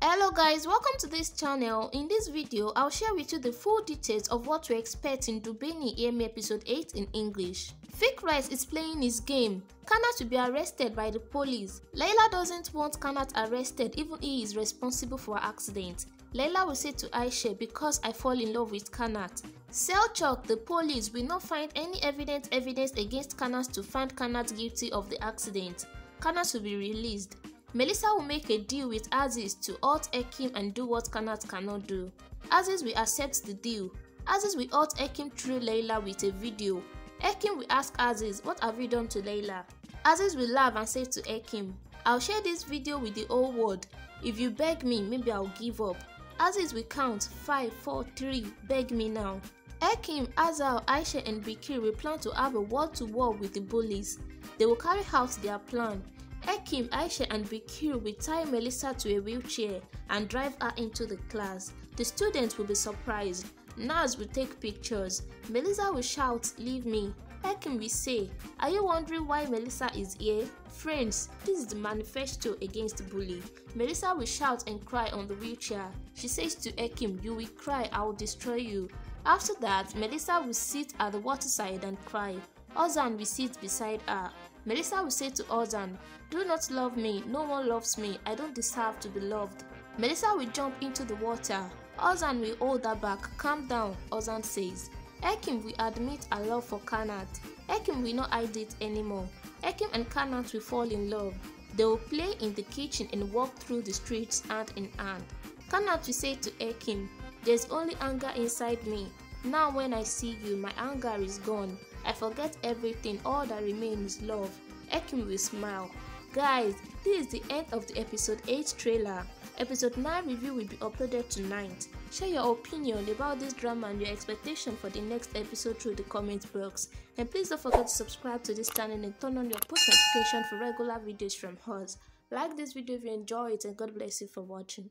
Hello guys, welcome to this channel. In this video, I'll share with you the full details of what to expect in Duy Beni Emi episode 8 in English. Fake Rice is playing his game. Kanat will be arrested by the police. Layla doesn't want Kanat arrested even he is responsible for accident. Layla will say to Aisha because I fall in love with Kanat. Selchuk, the police, will not find any evident evidence against Kanat to find Kanat guilty of the accident. Kanat will be released. Melissa will make a deal with Aziz to halt Ekim and do what Kanat cannot do. Aziz will accept the deal. Aziz will halt Ekim through Layla with a video. Ekim will ask Aziz, what have you done to Layla? Aziz will laugh and say to Ekim, I'll share this video with the whole world. If you beg me, maybe I'll give up. Aziz will count 5, 4, 3, beg me now. Ekim, Azal, Aisha and Bikir will plan to have a war-to-war -war with the bullies. They will carry out their plan. Ekim, Aisha and Bikir will tie Melissa to a wheelchair and drive her into the class. The students will be surprised. Naz will take pictures. Melissa will shout, leave me. Ekim will say, are you wondering why Melissa is here? Friends, this is the manifesto against the bully. Melissa will shout and cry on the wheelchair. She says to Ekim, you will cry, I will destroy you. After that, Melissa will sit at the waterside and cry. Ozan will sit beside her. Melissa will say to Ozan, Do not love me, no one loves me, I don't deserve to be loved. Melissa will jump into the water. Ozan will hold her back, calm down, Ozan says. Ekim will admit her love for Kanat. Ekim will not hide it anymore. Ekim and Kanat will fall in love. They will play in the kitchen and walk through the streets hand in hand. Kanat will say to Ekim, There's only anger inside me. Now when I see you, my anger is gone. I forget everything, all that remains is love. Ekim will smile. Guys, this is the end of the episode 8 trailer. Episode 9 review will be uploaded tonight. Share your opinion about this drama and your expectation for the next episode through the comment box. And please don't forget to subscribe to this channel and turn on your post notification for regular videos from us. Like this video if you enjoy it and God bless you for watching.